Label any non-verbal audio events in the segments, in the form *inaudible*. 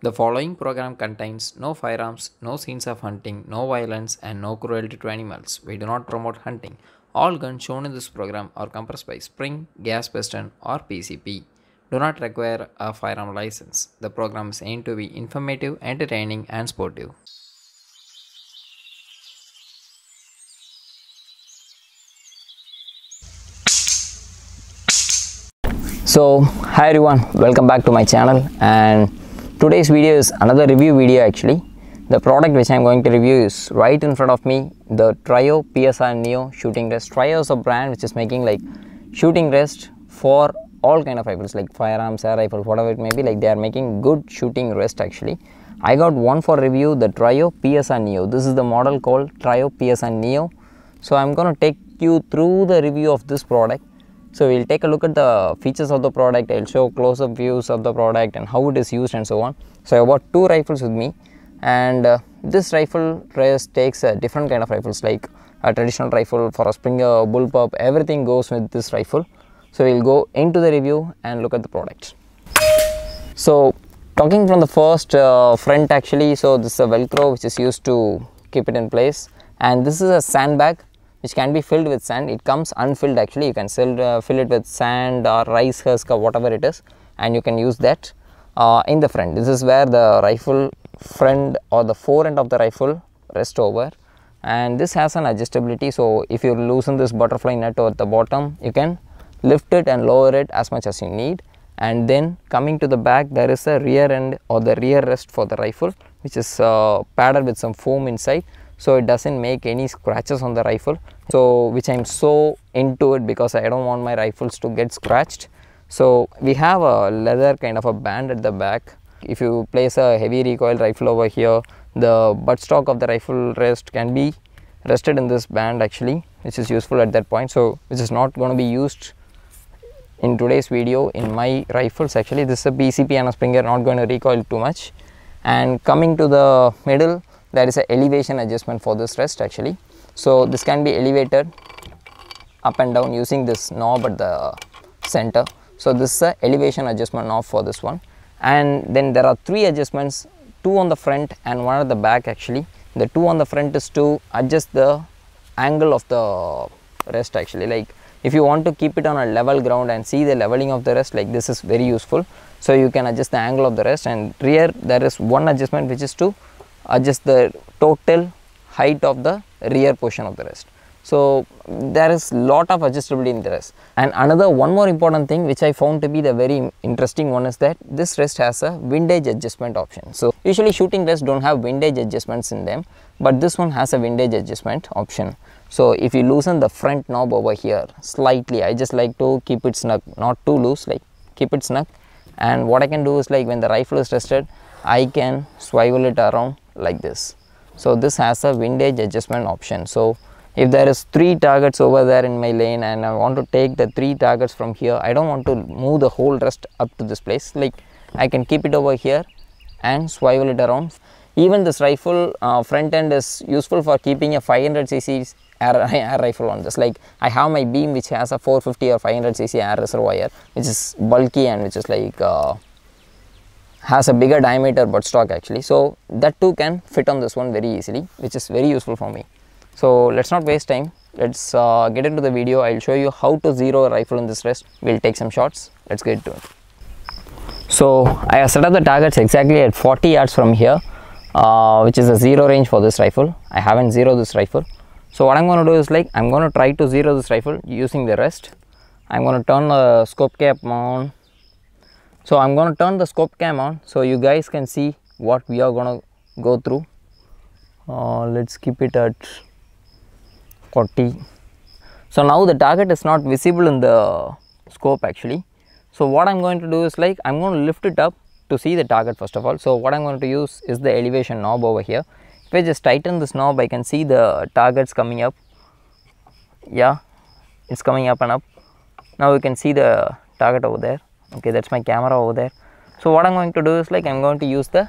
The following program contains no firearms, no scenes of hunting, no violence, and no cruelty to animals. We do not promote hunting. All guns shown in this program are compressed by spring, gas piston, or PCP. Do not require a firearm license. The program is aimed to be informative, entertaining, and sportive. so hi everyone welcome back to my channel and today's video is another review video actually. The product which i'm going to review is right in front of me the Tryo psr neo shooting rest. Tryo is a brand which is making like shooting rest for all kind of rifles like firearms air rifles whatever it may be. Like they are making good shooting rest actually. I got one for review the Tryo psr neo. This is the model called Tryo psr neo. So i'm going to take you through the review of this product so we'll take a look at the features of the product. I'll show close-up views of the product and how it is used and so on. So i bought two rifles with me. And uh, this rifle rest takes a different kind of rifles like a traditional rifle for a springer bullpup everything goes with this rifle. So we'll go into the review and look at the product. So talking from the first uh, front actually so this is a velcro which is used to keep it in place. And this is a sandbag which can be filled with sand. It comes unfilled actually. You can fill, uh, fill it with sand or rice husk or whatever it is and you can use that uh, in the front. This is where the rifle front or the fore end of the rifle rest over and this has an adjustability. So if you loosen this butterfly nut at the bottom you can lift it and lower it as much as you need. And then coming to the back there is a rear end or the rear rest for the rifle which is uh, padded with some foam inside so it doesn't make any scratches on the rifle. So which i'm so into it because i don't want my rifles to get scratched. So we have a leather kind of a band at the back. If you place a heavy recoil rifle over here the buttstock of the rifle rest can be rested in this band actually which is useful at that point. So which is not going to be used in today's video in my rifles actually. This is a PCP and a Springer not going to recoil too much. And coming to the middle there is a elevation adjustment for this rest actually. So this can be elevated up and down using this knob at the center. So this is a elevation adjustment knob for this one. And then there are three adjustments two on the front and one at the back actually. The two on the front is to adjust the angle of the rest actually. Like if you want to keep it on a level ground and see the leveling of the rest like this is very useful. So you can adjust the angle of the rest. And rear there is one adjustment which is to adjust the total height of the rear portion of the rest. So there is lot of adjustability in the rest. And another one more important thing which i found to be the very interesting one is that this rest has a windage adjustment option. So usually shooting rests don't have windage adjustments in them but this one has a windage adjustment option. So if you loosen the front knob over here slightly i just like to keep it snug not too loose like keep it snug. And what i can do is like when the rifle is rested i can swivel it around like this. So this has a windage adjustment option. So if there is three targets over there in my lane and i want to take the three targets from here i don't want to move the whole rest up to this place. Like i can keep it over here and swivel it around. Even this rifle uh, front end is useful for keeping a 500 cc air, *laughs* air rifle on this. Like i have my BHIM which has a 450 or 500 cc air reservoir which is bulky and which is like uh, has a bigger diameter buttstock actually. So that too can fit on this one very easily which is very useful for me. So let's not waste time. Let's uh, get into the video. I'll show you how to zero a rifle in this rest. We'll take some shots. Let's get to it. So i have set up the targets exactly at 40 yards from here uh, which is a zero range for this rifle. I haven't zeroed this rifle. So what i'm going to do is like i'm going to try to zero this rifle using the rest. I'm going to turn the scope cap on so i'm going to turn the scope cam on so you guys can see what we are going to go through. Uh, let's keep it at 40 so now the target is not visible in the scope actually. So what i'm going to do is like i'm going to lift it up to see the target first of all. So what i'm going to use is the elevation knob over here. If i just tighten this knob i can see the targets coming up. Yeah it's coming up and up. Now you can see the target over there okay that's my camera over there. So what i'm going to do is like i'm going to use the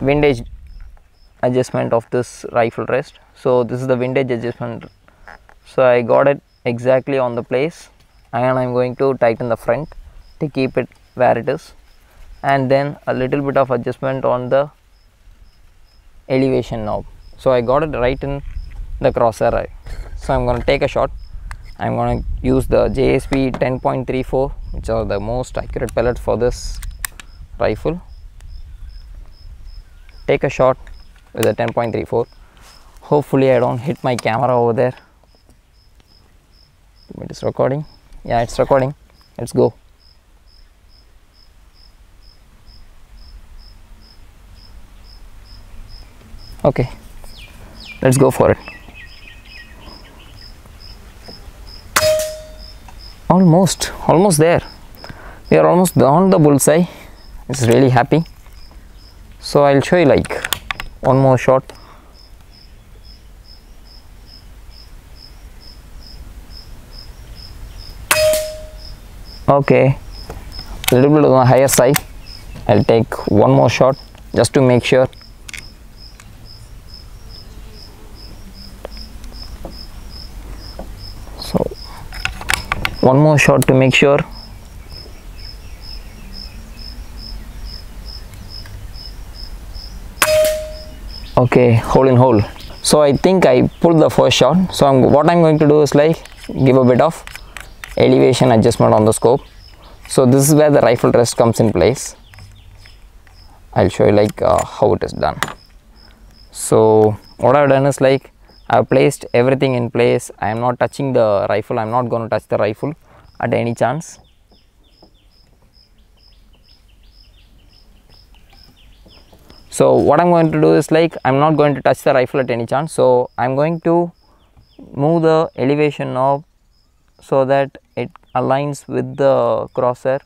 windage adjustment of this rifle rest. So this is the windage adjustment. So i got it exactly on the place and i'm going to tighten the front to keep it where it is. And then a little bit of adjustment on the elevation knob. So I got it right in the crosshair so I'm going to take a shot. I'm going to use the JSP 10.34 which are the most accurate pellets for this rifle. Take a shot with a 10.34 hopefully I don't hit my camera over there. It is recording. Yeah it's recording. Let's go. Okay. Let's go for it almost almost there. We are almost on the bullseye. It's really happy. So i'll show you like one more shot. Okay. A little bit on the higher side. I'll take one more shot just to make sure one more shot to make sure. Okay hole in hole. So i think i pulled the first shot. So I'm, what i'm going to do is like give a bit of elevation adjustment on the scope. So this is where the rifle rest comes in place. I'll show you like uh, how it is done. So what i've done is like i've placed everything in place. I am not touching the rifle. I'm not going to touch the rifle at any chance. So what i'm going to do is like i'm not going to touch the rifle at any chance. So i'm going to move the elevation knob so that it aligns with the crosshair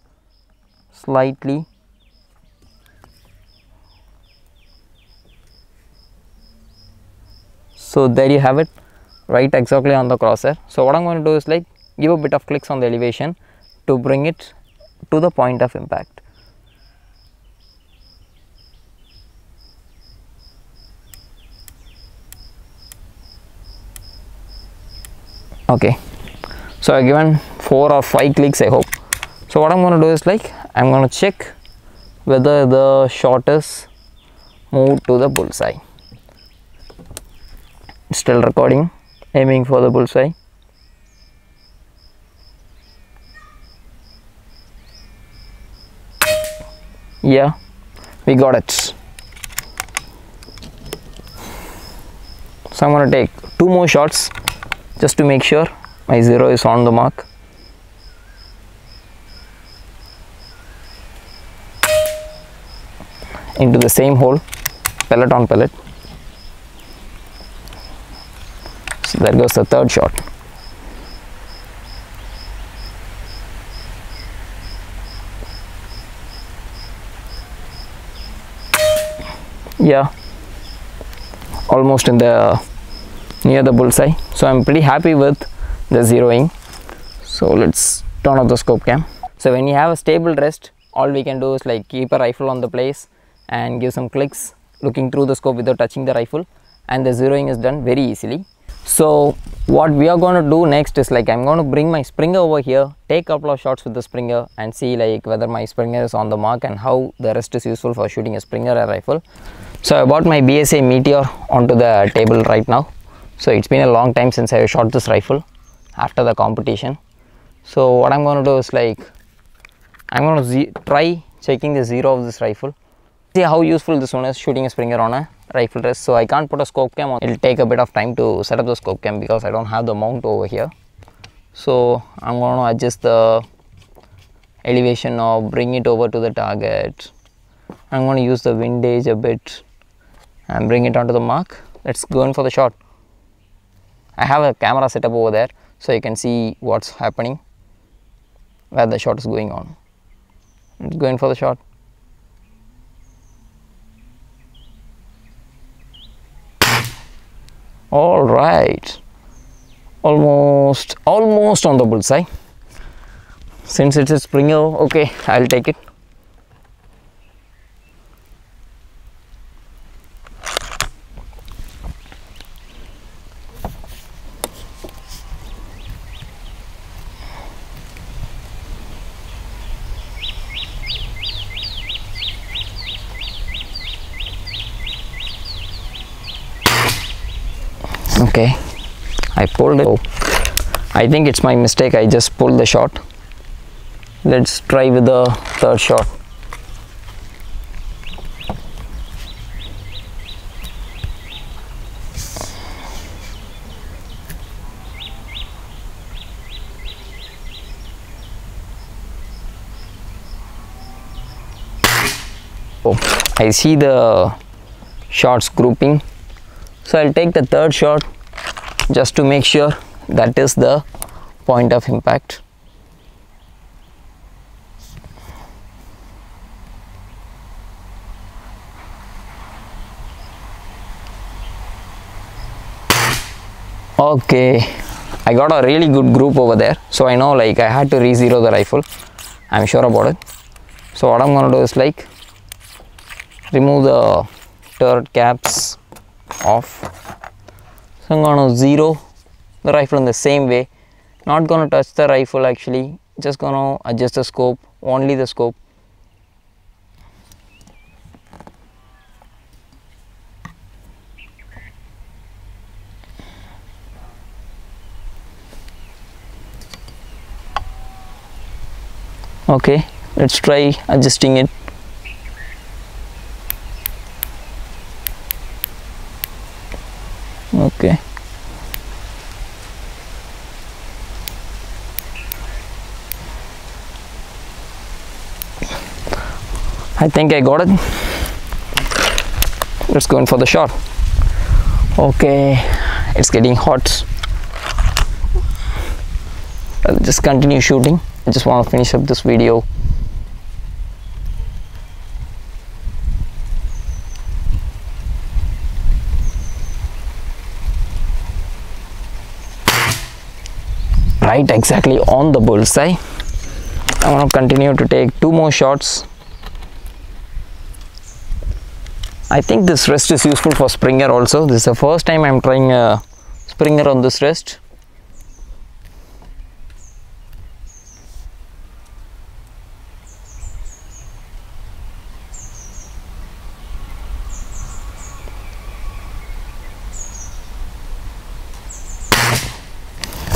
slightly so there you have it. Right exactly on the crosshair. So what i'm going to do is like give a bit of clicks on the elevation to bring it to the point of impact. Okay. So i have given four or five clicks i hope. So what i'm going to do is like i'm going to check whether the shot is moved to the bullseye still recording aiming for the bullseye. Yeah we got it. So i'm to take two more shots just to make sure my zero is on the mark. Into the same hole pellet on pellet so there goes the third shot. Yeah. Almost in the near the bullseye. So i'm pretty happy with the zeroing. So let's turn off the scope cam. So when you have a stable rest all we can do is like keep a rifle on the place and give some clicks looking through the scope without touching the rifle. And the zeroing is done very easily so what we are going to do next is like i'm going to bring my springer over here take a couple of shots with the springer and see like whether my springer is on the mark and how the rest is useful for shooting a springer rifle. So i bought my bsa meteor onto the table right now. So it's been a long time since i shot this rifle after the competition. So what i'm going to do is like i'm going to try checking the zero of this rifle see how useful this one is shooting a springer on a rifle rest so i can't put a scope cam on. It'll take a bit of time to set up the scope cam because i don't have the mount over here. So i'm going to adjust the elevation or bring it over to the target. I'm going to use the windage a bit and bring it onto the mark. Let's go in for the shot. I have a camera set up over there so you can see what's happening where the shot is going on. Let's go in for the shot all right. Almost almost on the bullseye. Since it's a springer oh, okay i'll take it okay. I pulled it. Oh, I think it's my mistake. I just pulled the shot. Let's try with the third shot. Oh, I see the shots grouping. So I'll take the third shot just to make sure that is the point of impact. Okay I got a really good group over there so I know like I had to re-zero the rifle. I'm sure about it. So what I'm gonna do is like remove the turret caps off so I'm gonna zero the rifle in the same way. Not gonna touch the rifle actually. Just gonna adjust the scope only the scope. Okay let's try adjusting it okay I think I got it. Let's go in for the shot. Okay it's getting hot. I'll just continue shooting. I just want to finish up this video. Right exactly on the bullseye. I want to continue to take two more shots I think this rest is useful for Springer also. This is the first time I'm trying a Springer on this rest.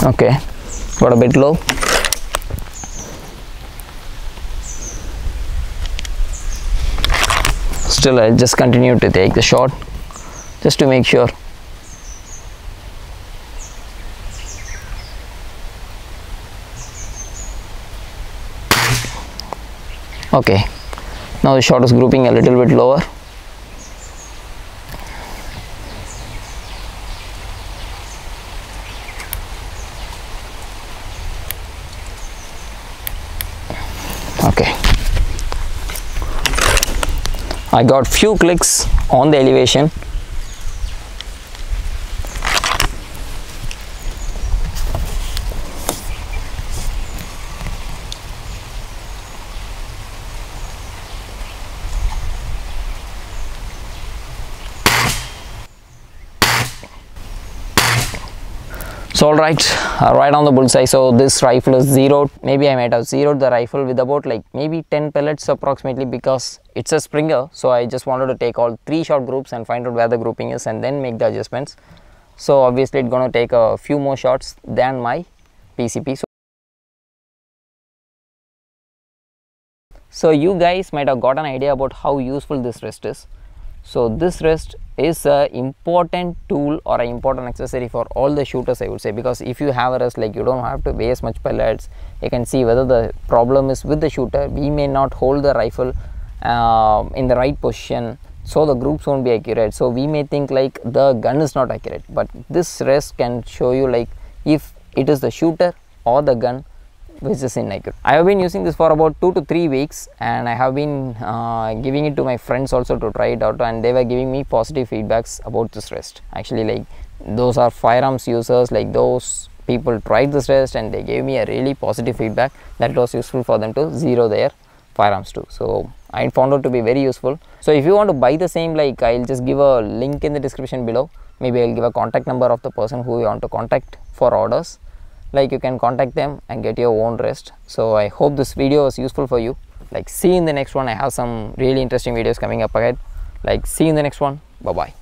Okay. Got a bit low still I just continue to take the shot just to make sure. Okay. Now the shot is grouping a little bit lower okay I got few clicks on the elevation all right uh, right on the bullseye. So this rifle is zeroed maybe i might have zeroed the rifle with about like maybe 10 pellets approximately because it's a springer. So i just wanted to take all three shot groups and find out where the grouping is and then make the adjustments. So obviously it's going to take a few more shots than my pcp so so you guys might have got an idea about how useful this rest is so this rest is a important tool or an important accessory for all the shooters i would say because if you have a rest like you don't have to waste much pellets. You can see whether the problem is with the shooter. We may not hold the rifle uh, in the right position so the groups won't be accurate. So we may think like the gun is not accurate but this rest can show you like if it is the shooter or the gun which is in inaccurate. I have been using this for about two to three weeks and I have been uh, giving it to my friends also to try it out and they were giving me positive feedbacks about this rest. Actually like those are firearms users like those people tried this rest and they gave me a really positive feedback that it was useful for them to zero their firearms too. So I found out to be very useful. So if you want to buy the same like I'll just give a link in the description below. Maybe I'll give a contact number of the person who you want to contact for orders like you can contact them and get your own rest. So i hope this video was useful for you. Like see in the next one. I have some really interesting videos coming up ahead. Like see in the next one. Bye bye